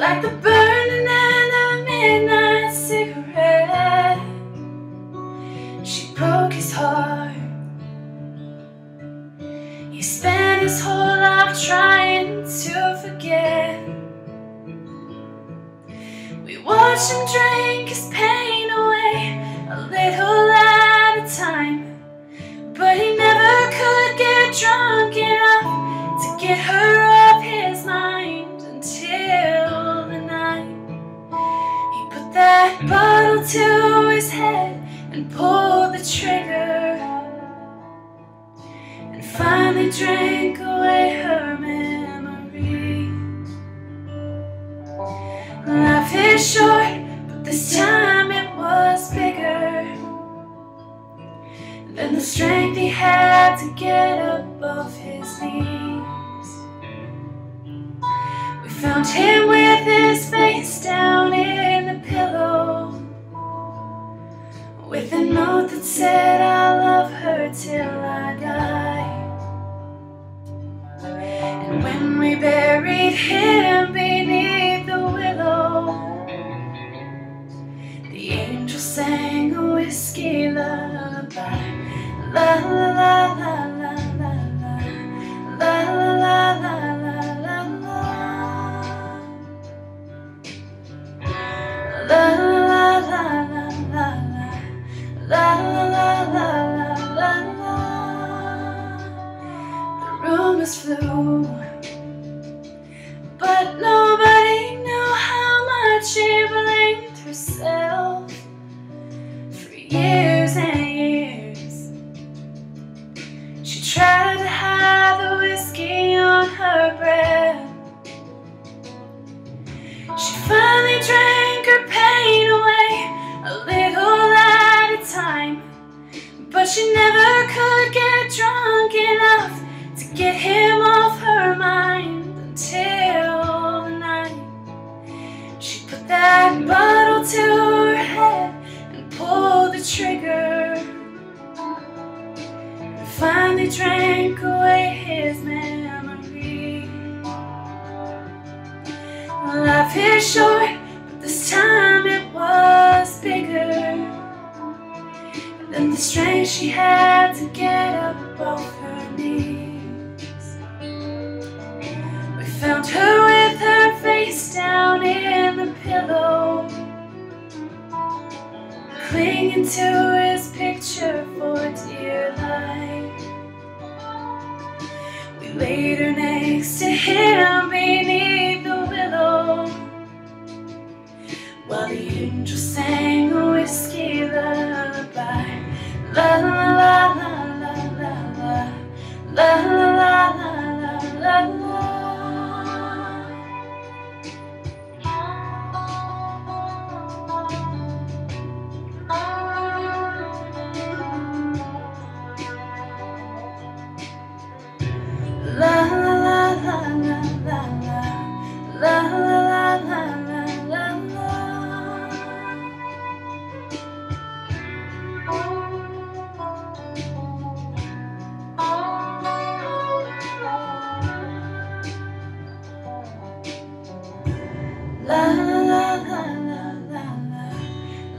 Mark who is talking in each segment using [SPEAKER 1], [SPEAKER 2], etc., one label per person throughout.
[SPEAKER 1] like the burning end of a midnight cigarette. She broke his heart. He spent his whole life trying to forget. We watched him drink his pain away a little at a time. That bottle to his head and pulled the trigger and finally drank away her memory. Life is short, but this time it was bigger than the strength he had to get up off his knees. We found him with a note that said, I love her till I die. And when we buried him beneath the willow, the angel sang a whiskey Flew. But nobody knew how much she blamed herself For years and years. She tried to hide the whiskey on her breath. She finally drank finally drank away his memory. Life is short, but this time it was bigger than the strength she had to get up off her knees. We found her with her face down in the pillow, clinging to his picture for dear life. Later next to him, beneath.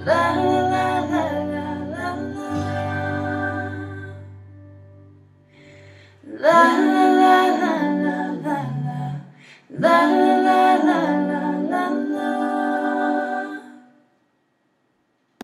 [SPEAKER 1] Let